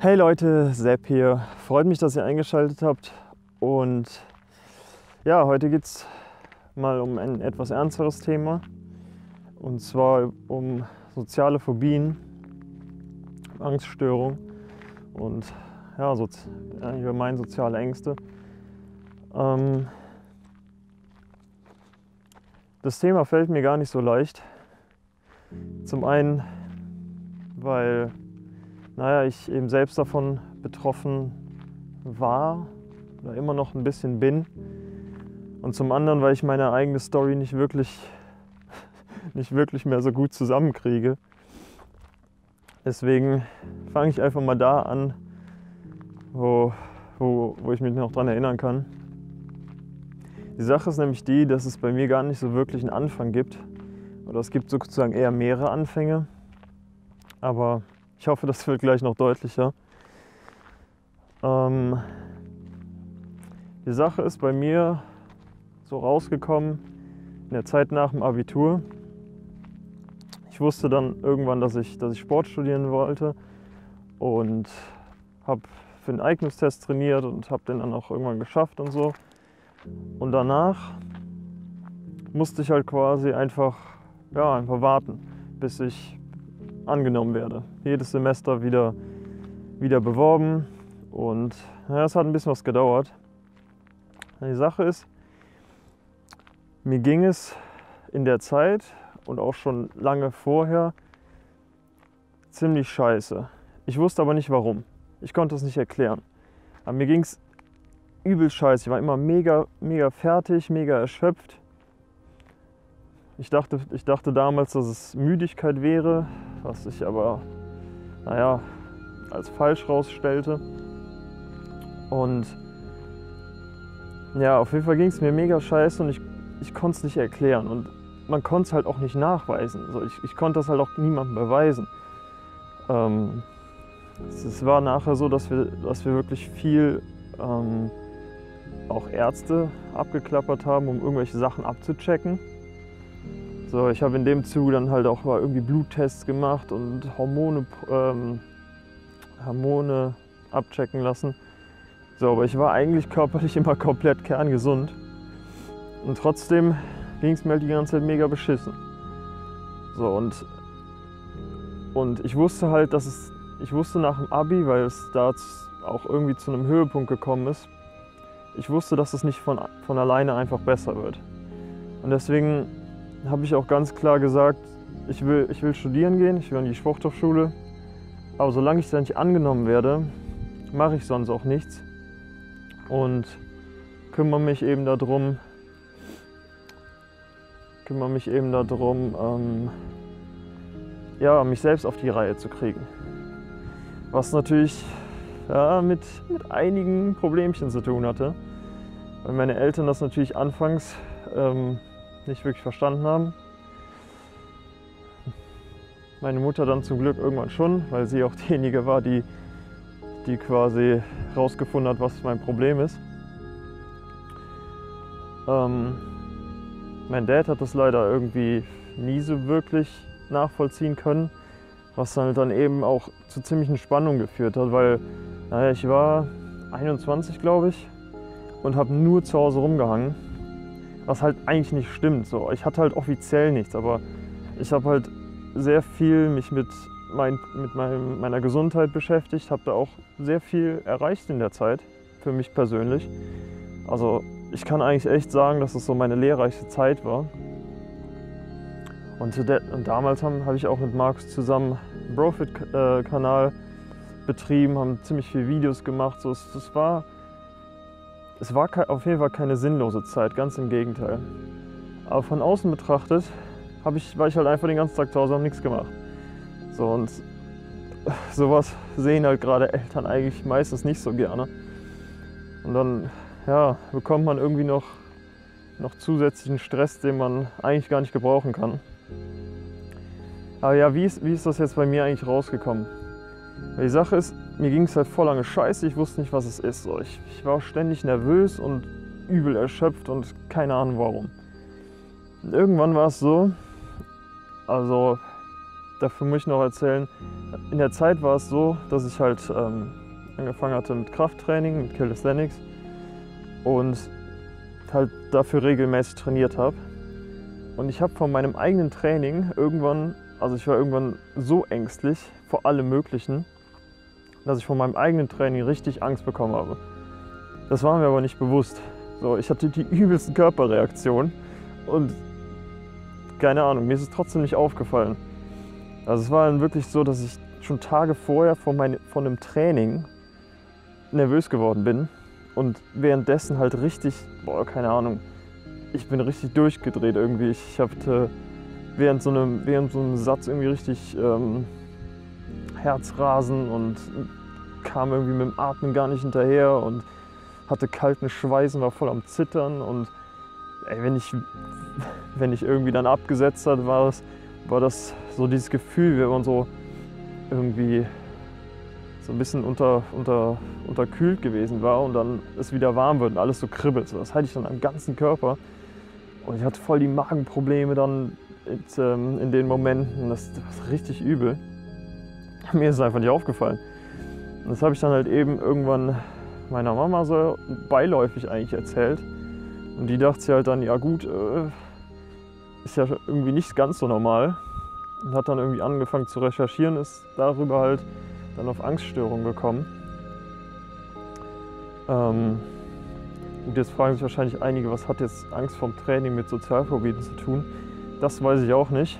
Hey Leute, Sepp hier. Freut mich, dass ihr eingeschaltet habt. Und ja, heute geht es mal um ein etwas ernsteres Thema. Und zwar um soziale Phobien, Angststörung und ja, Sozi allgemein soziale Ängste. Ähm, das Thema fällt mir gar nicht so leicht. Zum einen, weil naja, ich eben selbst davon betroffen war oder immer noch ein bisschen bin. Und zum anderen, weil ich meine eigene Story nicht wirklich, nicht wirklich mehr so gut zusammenkriege. Deswegen fange ich einfach mal da an, wo, wo, wo ich mich noch daran erinnern kann. Die Sache ist nämlich die, dass es bei mir gar nicht so wirklich einen Anfang gibt. Oder es gibt sozusagen eher mehrere Anfänge. Aber ich hoffe, das wird gleich noch deutlicher. Ähm, die Sache ist bei mir so rausgekommen in der Zeit nach dem Abitur. Ich wusste dann irgendwann, dass ich, dass ich Sport studieren wollte und habe für den Eignungstest trainiert und habe den dann auch irgendwann geschafft und so. Und danach musste ich halt quasi einfach, ja, einfach warten, bis ich angenommen werde. Jedes Semester wieder, wieder beworben und ja, es hat ein bisschen was gedauert. Die Sache ist, mir ging es in der Zeit und auch schon lange vorher ziemlich scheiße. Ich wusste aber nicht warum. Ich konnte es nicht erklären. Aber mir ging es übel scheiße. Ich war immer mega, mega fertig, mega erschöpft. Ich dachte, ich dachte damals, dass es Müdigkeit wäre, was sich aber, naja, als falsch rausstellte. Und ja, auf jeden Fall ging es mir mega scheiße und ich, ich konnte es nicht erklären. Und man konnte es halt auch nicht nachweisen. Also ich, ich konnte das halt auch niemandem beweisen. Ähm, es war nachher so, dass wir, dass wir wirklich viel ähm, auch Ärzte abgeklappert haben, um irgendwelche Sachen abzuchecken. So, ich habe in dem Zuge dann halt auch mal irgendwie Bluttests gemacht und Hormone, ähm, Hormone abchecken lassen. So, aber ich war eigentlich körperlich immer komplett kerngesund. Und trotzdem ging es mir halt die ganze Zeit mega beschissen. So, und, und ich wusste halt, dass es, ich wusste nach dem Abi, weil es da auch irgendwie zu einem Höhepunkt gekommen ist, ich wusste, dass es nicht von, von alleine einfach besser wird. Und deswegen habe ich auch ganz klar gesagt, ich will, ich will studieren gehen, ich will in die Sporthochschule. Aber solange ich da nicht angenommen werde, mache ich sonst auch nichts. Und kümmere mich eben darum, kümmere mich eben darum, ähm, ja, mich selbst auf die Reihe zu kriegen. Was natürlich ja, mit, mit einigen Problemchen zu tun hatte. Weil meine Eltern das natürlich anfangs ähm, nicht wirklich verstanden haben. Meine Mutter dann zum Glück irgendwann schon, weil sie auch diejenige war, die, die quasi rausgefunden hat, was mein Problem ist. Ähm, mein Dad hat das leider irgendwie nie so wirklich nachvollziehen können, was halt dann eben auch zu ziemlichen Spannungen geführt hat, weil naja, ich war 21, glaube ich, und habe nur zu Hause rumgehangen was halt eigentlich nicht stimmt. So. Ich hatte halt offiziell nichts, aber ich habe halt sehr viel mich mit, mein, mit meinem, meiner Gesundheit beschäftigt, habe da auch sehr viel erreicht in der Zeit, für mich persönlich. Also ich kann eigentlich echt sagen, dass es so meine lehrreichste Zeit war. Und, und damals habe hab ich auch mit Markus zusammen einen Brofit-Kanal betrieben, haben ziemlich viele Videos gemacht. So, es, das war es war auf jeden Fall keine sinnlose Zeit, ganz im Gegenteil. Aber von außen betrachtet ich, war ich halt einfach den ganzen Tag zu Hause und nichts gemacht. So und sowas sehen halt gerade Eltern eigentlich meistens nicht so gerne. Und dann ja, bekommt man irgendwie noch, noch zusätzlichen Stress, den man eigentlich gar nicht gebrauchen kann. Aber ja, wie ist, wie ist das jetzt bei mir eigentlich rausgekommen? Die Sache ist, mir ging es halt voll lange scheiße, ich wusste nicht, was es ist. Ich, ich war ständig nervös und übel erschöpft und keine Ahnung warum. Und irgendwann war es so, also dafür muss ich noch erzählen, in der Zeit war es so, dass ich halt ähm, angefangen hatte mit Krafttraining, mit Calisthenics und halt dafür regelmäßig trainiert habe. Und ich habe von meinem eigenen Training irgendwann, also ich war irgendwann so ängstlich vor allem Möglichen, dass ich von meinem eigenen Training richtig Angst bekommen habe. Das war mir aber nicht bewusst. So, ich hatte die übelsten Körperreaktionen und keine Ahnung, mir ist es trotzdem nicht aufgefallen. Also es war dann wirklich so, dass ich schon Tage vorher von, mein, von einem Training nervös geworden bin und währenddessen halt richtig, boah, keine Ahnung, ich bin richtig durchgedreht irgendwie. Ich habe während, so einem, während so einem Satz irgendwie richtig ähm, Herzrasen und kam irgendwie mit dem Atmen gar nicht hinterher und hatte kalten Schweiß und war voll am Zittern und ey, wenn, ich, wenn ich irgendwie dann abgesetzt hat, war das, war das so dieses Gefühl, wenn man so irgendwie so ein bisschen unter, unter, unterkühlt gewesen war und dann es wieder warm wird und alles so kribbelt. Das hatte ich dann am ganzen Körper. Und ich hatte voll die Magenprobleme dann in, ähm, in den Momenten. Das, das war richtig übel. Mir ist es einfach nicht aufgefallen. Und das habe ich dann halt eben irgendwann meiner Mama so beiläufig eigentlich erzählt. Und die dachte sich halt dann, ja gut, äh, ist ja irgendwie nicht ganz so normal. Und hat dann irgendwie angefangen zu recherchieren, ist darüber halt dann auf Angststörungen gekommen. Ähm, und jetzt fragen sich wahrscheinlich einige, was hat jetzt Angst vorm Training mit Sozialphobien zu tun? Das weiß ich auch nicht.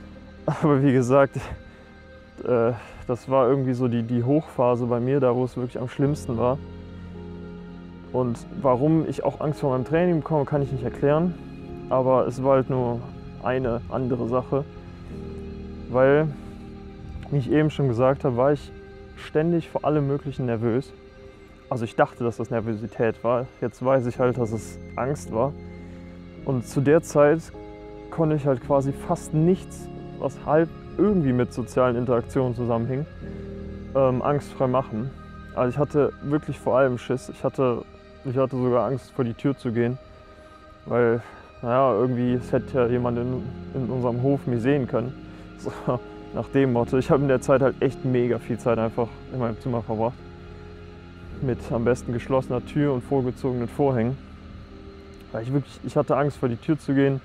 Aber wie gesagt, äh, das war irgendwie so die, die Hochphase bei mir, da wo es wirklich am schlimmsten war. Und warum ich auch Angst vor meinem Training bekomme, kann ich nicht erklären. Aber es war halt nur eine andere Sache. Weil, wie ich eben schon gesagt habe, war ich ständig vor allem Möglichen nervös. Also ich dachte, dass das Nervosität war. Jetzt weiß ich halt, dass es Angst war. Und zu der Zeit konnte ich halt quasi fast nichts, was halb irgendwie mit sozialen Interaktionen zusammenhing, ähm, angstfrei machen. Also ich hatte wirklich vor allem Schiss. Ich hatte, ich hatte sogar Angst, vor die Tür zu gehen, weil, naja, irgendwie es hätte ja jemand in, in unserem Hof mich sehen können. So, nach dem Motto. Ich habe in der Zeit halt echt mega viel Zeit einfach in meinem Zimmer verbracht. Mit am besten geschlossener Tür und vorgezogenen Vorhängen. Weil ich wirklich, ich hatte Angst vor die Tür zu gehen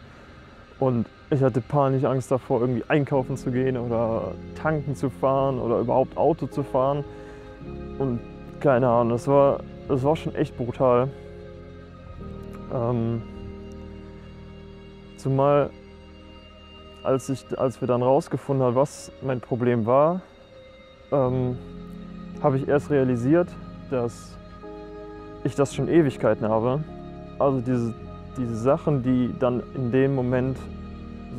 und ich hatte panisch Angst davor, irgendwie einkaufen zu gehen oder tanken zu fahren oder überhaupt Auto zu fahren. Und keine Ahnung, das war, das war schon echt brutal. Ähm, zumal als, ich, als wir dann rausgefunden haben, was mein Problem war, ähm, habe ich erst realisiert, dass ich das schon Ewigkeiten habe. Also diese, diese Sachen, die dann in dem Moment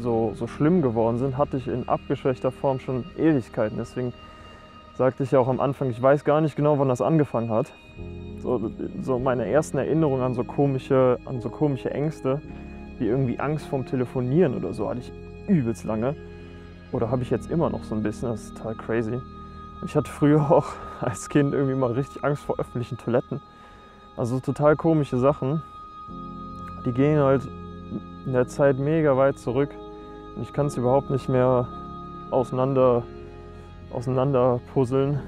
so, so schlimm geworden sind, hatte ich in abgeschwächter Form schon Ewigkeiten. Deswegen sagte ich ja auch am Anfang, ich weiß gar nicht genau, wann das angefangen hat. So, so meine ersten Erinnerungen an so, komische, an so komische Ängste, wie irgendwie Angst vorm Telefonieren oder so, hatte ich übelst lange. Oder habe ich jetzt immer noch so ein bisschen, das ist total crazy. Ich hatte früher auch als Kind irgendwie mal richtig Angst vor öffentlichen Toiletten. Also total komische Sachen. Die gehen halt in der Zeit mega weit zurück. Und ich kann es überhaupt nicht mehr auseinander, auseinander puzzeln,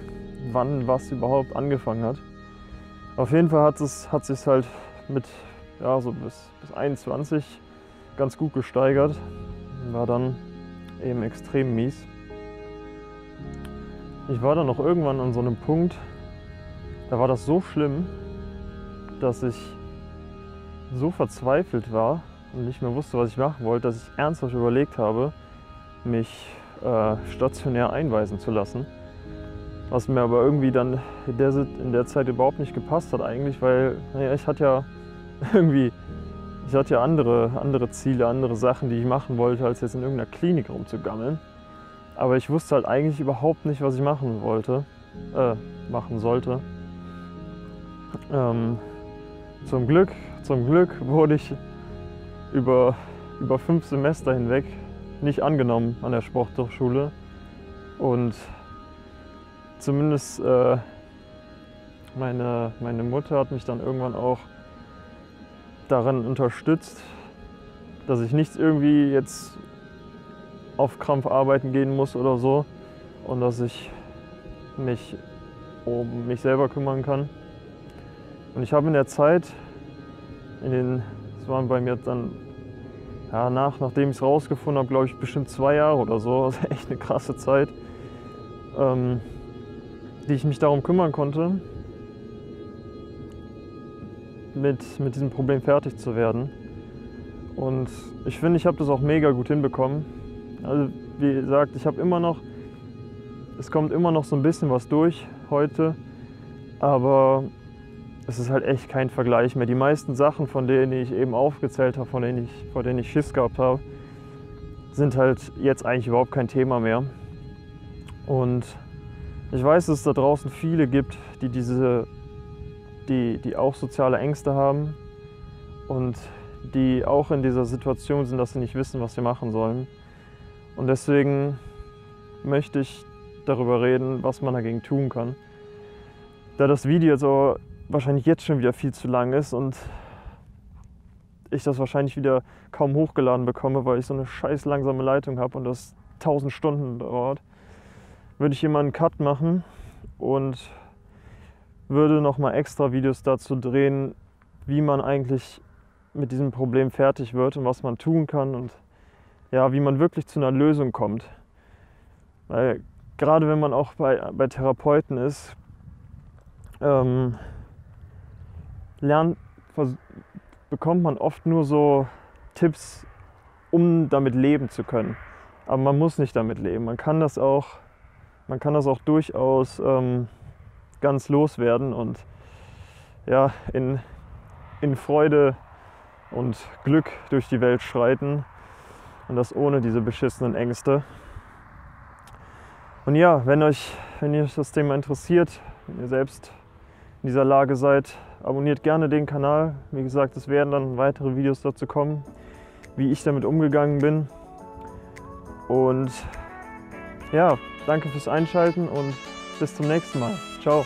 wann was überhaupt angefangen hat. Auf jeden Fall hat es hat sich halt mit ja, so bis, bis 21 ganz gut gesteigert. War dann eben extrem mies. Ich war dann noch irgendwann an so einem Punkt, da war das so schlimm, dass ich so verzweifelt war nicht mehr wusste, was ich machen wollte, dass ich ernsthaft überlegt habe, mich äh, stationär einweisen zu lassen. Was mir aber irgendwie dann in der, in der Zeit überhaupt nicht gepasst hat eigentlich, weil naja, ich hatte ja irgendwie, ich hatte ja andere, andere Ziele, andere Sachen, die ich machen wollte, als jetzt in irgendeiner Klinik rumzugammeln. Aber ich wusste halt eigentlich überhaupt nicht, was ich machen wollte, äh, machen sollte. Ähm, zum Glück, zum Glück wurde ich über, über fünf Semester hinweg nicht angenommen an der Sporthochschule. Und zumindest äh, meine, meine Mutter hat mich dann irgendwann auch daran unterstützt, dass ich nicht irgendwie jetzt auf Krampf arbeiten gehen muss oder so und dass ich mich um mich selber kümmern kann. Und ich habe in der Zeit, in den, das waren bei mir dann, ja, nach, nachdem ich es rausgefunden habe, glaube ich, bestimmt zwei Jahre oder so, also echt eine krasse Zeit, ähm, die ich mich darum kümmern konnte, mit, mit diesem Problem fertig zu werden. Und ich finde, ich habe das auch mega gut hinbekommen. Also wie gesagt, ich habe immer noch, es kommt immer noch so ein bisschen was durch heute, aber es ist halt echt kein Vergleich mehr. Die meisten Sachen, von denen ich eben aufgezählt habe, von denen ich, vor denen ich Schiss gehabt habe, sind halt jetzt eigentlich überhaupt kein Thema mehr. Und ich weiß, dass es da draußen viele gibt, die diese, die, die auch soziale Ängste haben und die auch in dieser Situation sind, dass sie nicht wissen, was sie machen sollen. Und deswegen möchte ich darüber reden, was man dagegen tun kann. Da das Video jetzt aber wahrscheinlich jetzt schon wieder viel zu lang ist und ich das wahrscheinlich wieder kaum hochgeladen bekomme, weil ich so eine scheiß langsame Leitung habe und das 1000 Stunden dauert, würde ich hier mal einen Cut machen und würde nochmal extra Videos dazu drehen, wie man eigentlich mit diesem Problem fertig wird und was man tun kann und ja, wie man wirklich zu einer Lösung kommt. Weil gerade wenn man auch bei, bei Therapeuten ist, ähm, lernt, bekommt man oft nur so Tipps, um damit leben zu können. Aber man muss nicht damit leben. Man kann das auch, man kann das auch durchaus ähm, ganz loswerden und ja, in, in Freude und Glück durch die Welt schreiten und das ohne diese beschissenen Ängste. Und ja, wenn euch, wenn euch das Thema interessiert, wenn ihr selbst in dieser Lage seid, abonniert gerne den Kanal. Wie gesagt, es werden dann weitere Videos dazu kommen, wie ich damit umgegangen bin. Und ja, danke fürs Einschalten und bis zum nächsten Mal. Ciao.